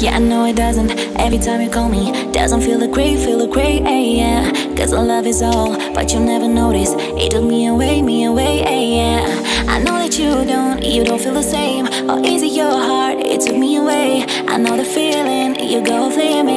Yeah, I know it doesn't. Every time you call me, doesn't feel the great, feel the great, eh, yeah. Cause our love is all, but you never notice. It took me away, me away, eh, yeah. I know that you don't, you don't feel the same. Or is it your heart? It took me away. I know the feeling, you go flame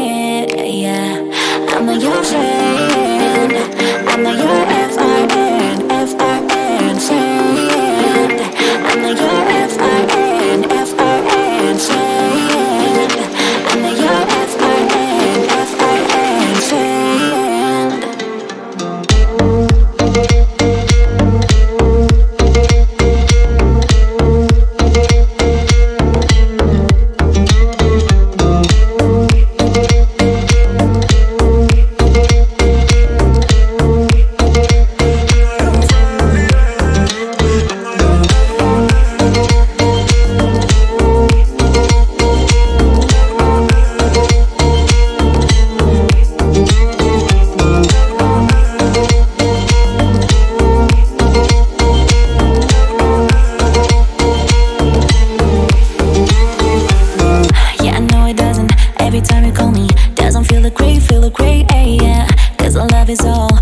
Every time you call me Doesn't feel the great, feel the great, yeah Cause our love is all